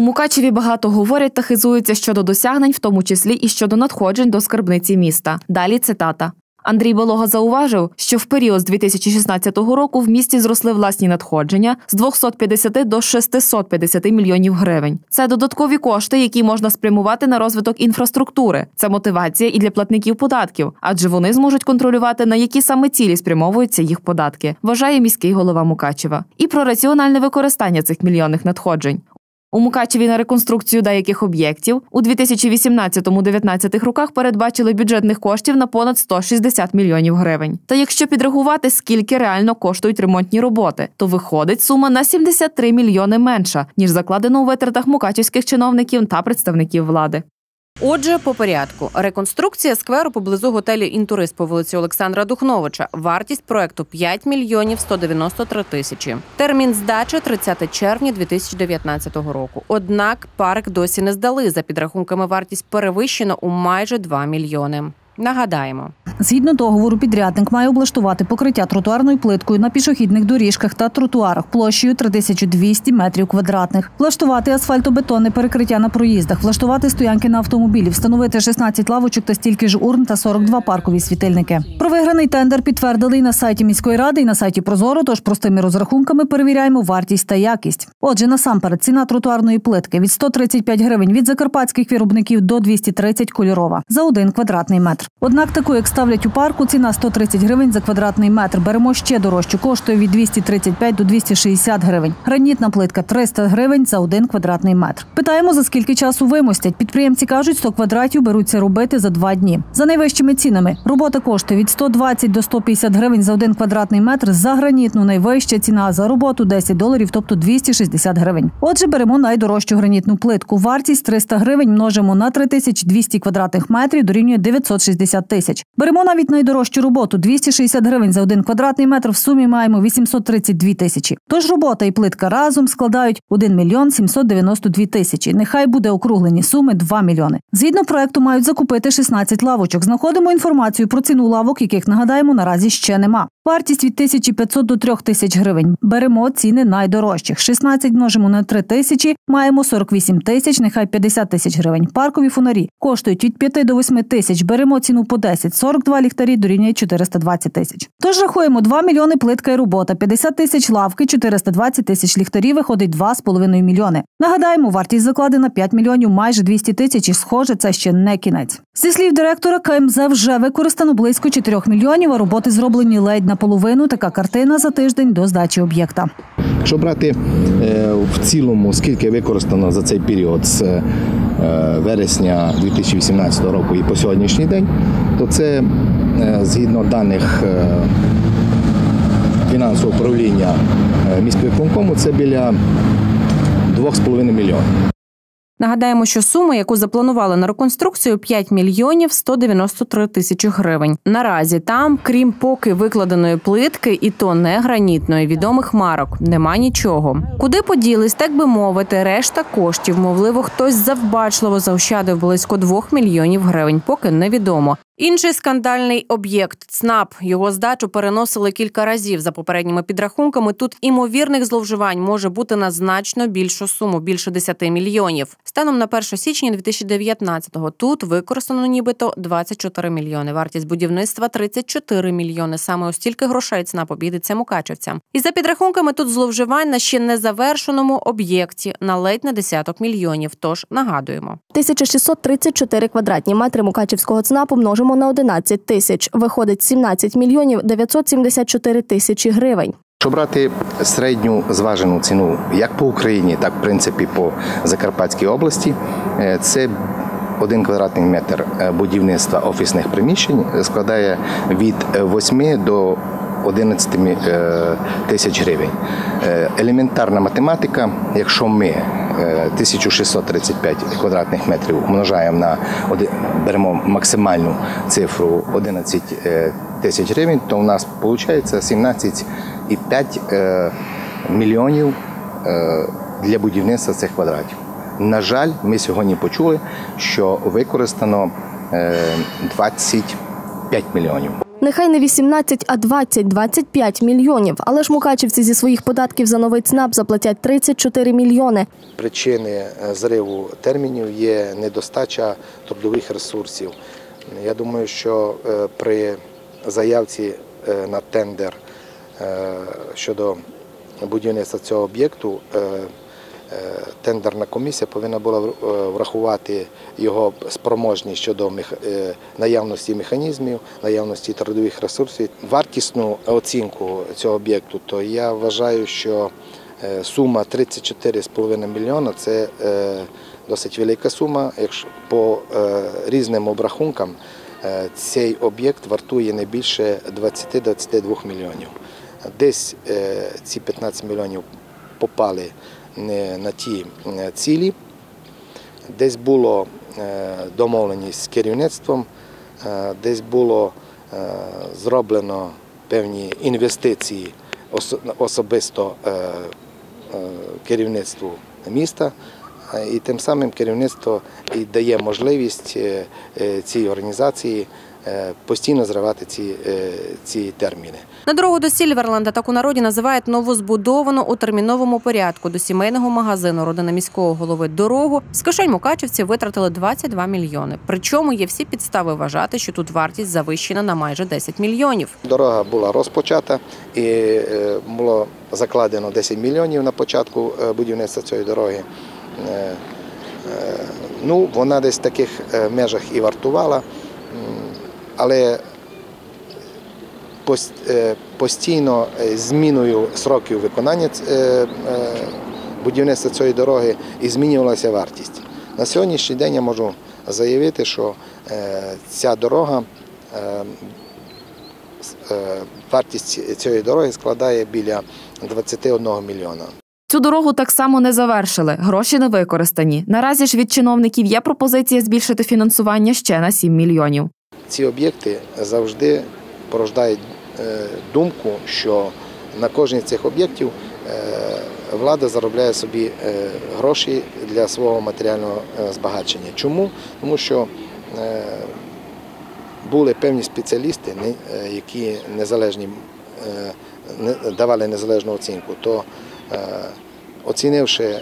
У Мукачеві багато говорять та хизуються щодо досягнень, в тому числі і щодо надходжень до скарбниці міста. Далі цитата. Андрій Болога зауважив, що в період з 2016 року в місті зросли власні надходження з 250 до 650 мільйонів гривень. Це додаткові кошти, які можна спрямувати на розвиток інфраструктури. Це мотивація і для платників податків, адже вони зможуть контролювати на які саме цілі спрямовуються їх податки. Вважає міський голова Мукачева. І про раціональне використання цих мільйонних надходжень. У Мукачеві на реконструкцію деяких об'єктів у 2018-2019 роках передбачили бюджетних коштів на понад 160 мільйонів гривень. Та якщо підрахувати, скільки реально коштують ремонтні роботи, то виходить сума на 73 мільйони менша ніж закладено у витратах мукачівських чиновників та представників влади. Отже, по порядку реконструкція скверу поблизу готелю Інтурист по вулиці Олександра Духновича. Вартість проекту 5 мільйонів 193 тисячі. Термін здачі 30 червня 2019 року. Однак парк досі не здали. За підрахунками, вартість перевищена у майже 2 мільйони. Нагадаємо, Згідно договору, підрядник має облаштувати покриття тротуарною плиткою на пішохідних доріжках та тротуарах площею 3200 метрів квадратних, влаштувати асфальтобетонне перекриття на проїздах, влаштувати стоянки на автомобілі, встановити 16 лавочок та стільки ж урн та 42 паркові світильники. Про виграний тендер підтвердили і на сайті міської ради, і на сайті Прозоро. Тож простими розрахунками перевіряємо вартість та якість. Отже, насамперед ціна тротуарної плитки від 135 гривень від закарпатських виробників до 230 кольорова за один квадратний метр. Однак таку, як ставлять у парку, ціна 130 гривень за квадратний метр. Беремо ще дорожчу, коштує від 235 до 260 гривень. Гранітна плитка 300 гривень за один квадратний метр. Питаємо, за скільки часу вимостять. Підприємці кажуть, 100 квадратів беруться робити за два дні. За найвищими цінами робота коштує від 120 до 150 гривень за один квадратний метр. За гранітну найвища ціна за роботу 10 доларів, тобто 260 гривень. Отже, беремо найдорожчу гранітну плитку. Вартість 300 гривень множимо на 3200 квадратних метрів, дорівнює 960 тисяч. Беремо навіть найдорожчу роботу 260 гривень за один квадратний метр. В сумі маємо 832 тисячі. Тож робота і плитка разом складають 1 мільйон 792 тисячі. Нехай буде округлені суми 2 мільйони. Згідно проекту мають закупити 16 лавочок. Знаходимо інформацію про ціну лавок, яких нагадаємо наразі ще нема. Вартість від 1500 до 3000 гривень. Беремо ціни найдорожчих. 16 множимо на 3 тисячі, маємо 48 тисяч, нехай 50 тисяч гривень. Паркові фонарі коштують від 5 до 8 тисяч. Беремо ціну по 10. 42 ліхтарі дорівнює 420 тисяч. Тож рахуємо 2 мільйони плитка і робота, 50 тисяч лавки, 420 тисяч ліхтарів, виходить 2,5 мільйони. Нагадаємо, вартість закладена 5 мільйонів, майже 200 тисяч. І схоже, це ще не кінець. Зі слів директора КМЗ вже використано близько 4 мільйонів, а роботи зроблені ледь наполовину. Така картина за тиждень до здачі об'єкта. Якщо брати е, в цілому, скільки використано за цей період з е, вересня 2018 року і по сьогоднішній день, то це е, згідно даних фінансового управління міськвиконкому, це біля 2,5 мільйонів. Нагадаємо, що сума, яку запланували на реконструкцію, 5 мільйонів 193 тисячі гривень. Наразі там, крім поки викладеної плитки, і то не гранітної відомих марок, нема нічого. Куди поділись, так би мовити, решта коштів, мовливо, хтось завбачливо заощадив близько 2 мільйонів гривень, поки невідомо. Інший скандальний об'єкт ЦНАП. Його здачу переносили кілька разів. За попередніми підрахунками, тут імовірних зловживань може бути на значно більшу суму більше 10 мільйонів. Станом на 1 січня 2019-го тут використано нібито 24 мільйони. Вартість будівництва 34 мільйони. Саме ось стільки грошей ЦНАП обійдеться мукачевцям. І за підрахунками тут зловживань на ще незавершеному об'єкті на ледь на десяток мільйонів. Тож нагадуємо. 1634 квадратні метри Мукачівського ЦНАПу множимо на 11 тисяч. Виходить 17 мільйонів 974 тисячі гривень. Якщо брати середню зважену ціну як по Україні, так в принципі по Закарпатській області, е, це один квадратний метр е, будівництва офісних приміщень складає від 8 до 11 е, тисяч гривень. Елементарна математика, якщо ми 1635 квадратних метрів умножаємо на беремо максимальну цифру 11 е, тисяч гривень, то у нас виходить 17,5 е, мільйонів е, для будівництва цих квадратів. На жаль, ми сьогодні почули, що використано е, 25 мільйонів. Нехай не 18, а 20-25 мільйонів. Але ж мукачівці зі своїх податків за новий ЦНАП заплатять 34 мільйони. Причини е, зриву термінів є недостача трудових ресурсів. Я думаю, що е, при заявці е, на тендер щодо будівництва цього об'єкту тендерна комісія повинна була е, врахувати його спроможність щодо е, наявності механізмів, наявності трудових ресурсів, вартісну оцінку цього об'єкту. То я вважаю, що е, сума 34,5 мільйона це е, досить велика сума. Якщо по е, різним обрахункам е, цей об'єкт вартує не більше 20-22 мільйонів. Десь е, ці 15 мільйонів попали на ті е, цілі, десь було е, домовленість з керівництвом, е, десь було е, зроблено певні інвестиції особисто е, е, керівництву міста. е, І тим самим керівництво дає можливість е, е, цій організації е, постійно зривати ці, е, ці терміни. На дорогу до Сільверленда таку народі називають новозбудовану у терміновому порядку до сімейного магазину родина міського голови дорогу. З кишень мукачівців витратили 22 мільйони. Причому є всі підстави вважати, що тут вартість завищена на майже 10 мільйонів. Дорога була розпочата і е, було закладено 10 мільйонів на початку е, будівництва цієї дороги. Е, е, Ну, вона десь в таких е, межах і вартувала, але е, постійно е, зміною сроків виконання е, будівництва цієї дороги і змінювалася вартість. На сьогоднішній день я можу заявити, що ця дорога вартість цієї дороги складає біля 21 мільйона. Цю дорогу так само не завершили, гроші не використані. Наразі ж від чиновників є пропозиція збільшити фінансування ще на 7 мільйонів. Ці об'єкти завжди порождають е, думку, що на кожній з цих об'єктів е, влада заробляє собі е, гроші для свого матеріального збагачення. Чому? Тому що були певні спеціалісти, які незалежні давали незалежну оцінку, то оцінивши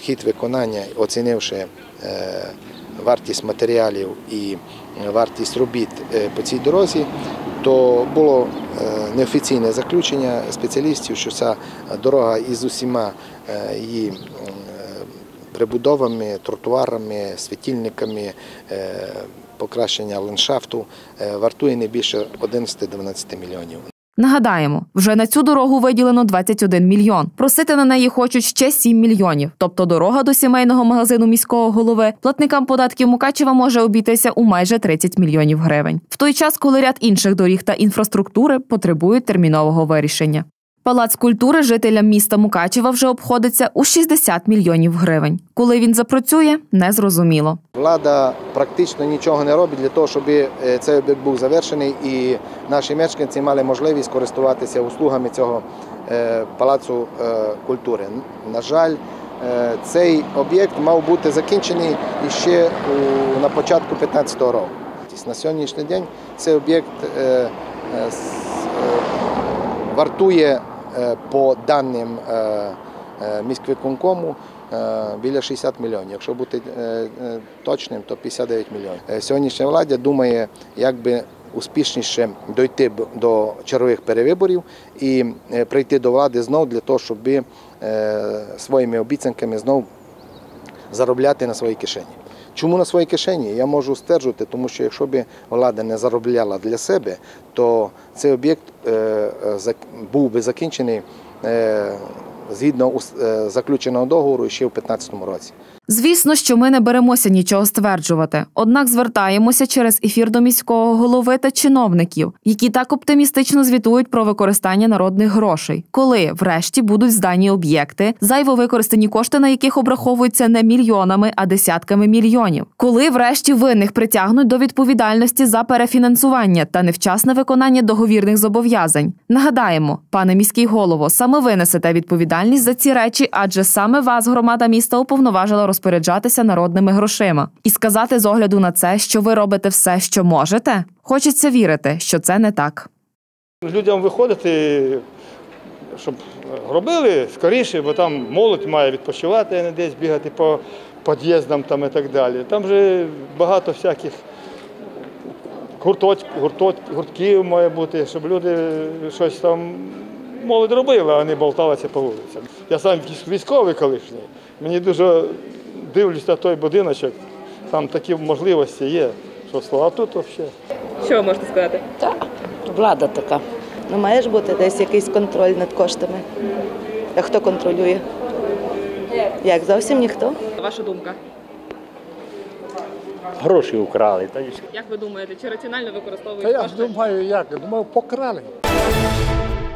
хід виконання, оцінивши вартість матеріалів і вартість робіт е, по цій дорозі, то було е, неофіційне заключення спеціалістів, що ця дорога із усіма е, її е, прибудовами, тротуарами, світильниками, е, покращення ландшафту е, вартує не більше 11-12 мільйонів. Нагадаємо, вже на цю дорогу виділено 21 мільйон. Просити на неї хочуть ще 7 мільйонів. Тобто дорога до сімейного магазину міського голови платникам податків Мукачева може обійтися у майже 30 мільйонів гривень. В той час, коли ряд інших доріг та інфраструктури потребують термінового вирішення. Палац культури жителям міста Мукачева вже обходиться у 60 мільйонів гривень. Коли він запрацює, незрозуміло. Влада практично нічого не робить для того, щоб е, цей об'єкт був завершений і наші мешканці мали можливість користуватися услугами цього е, палацу е, культури. На жаль, цей об'єкт мав бути закінчений іще у- на початку 2015 року. На сьогоднішній день цей об'єкт вартує по даним е, е, міськвиконкому е, біля 60 мільйонів. Якщо бути е, е, точним, то 59 мільйонів. Е, Сьогоднішня влада думає, як би успішніше дойти до чергових перевиборів і е, прийти до влади знов для того, щоб е, своїми обіцянками знов заробляти на своїй кишені. Чому на своїй кишені? Я можу стверджувати, тому що якщо б влада не заробляла для себе, то цей об'єкт е, е, був би закінчений е, згідно заключеного договору ще в 2015 році. Звісно, що ми не беремося нічого стверджувати, однак звертаємося через ефір до міського голови та чиновників, які так оптимістично звітують про використання народних грошей, коли врешті будуть здані об'єкти, зайво використані кошти, на яких обраховуються не мільйонами, а десятками мільйонів. Коли врешті винних притягнуть до відповідальності за перефінансування та невчасне виконання договірних зобов'язань. Нагадаємо, пане міський голово, саме ви несете відповідальність за ці речі, адже саме вас громада міста уповноважила розпоряджатися народними грошима і сказати з огляду на це, що ви робите все, що можете. Хочеться вірити, що це не так. Людям виходити, щоб робили скоріше, бо там молодь має відпочивати, а не десь бігати по під'їздам там і так далі. Там же багато всяких гурточ, гурточ, гуртків має бути, щоб люди щось там молодь робила, а не болталися по вулицям. Я сам військовий колишній. Мені дуже дивлюсь на той будиночок, там такі можливості є. Що слова, а тут взагалі. Що ви можете сказати? Влада така. Ну, має ж бути десь якийсь контроль над коштами. А хто контролює? Як зовсім ніхто? Ваша думка? Гроші украли. Та й Як ви думаєте, чи раціонально використовують Та я ж думаю, як? Я думаю, покрали.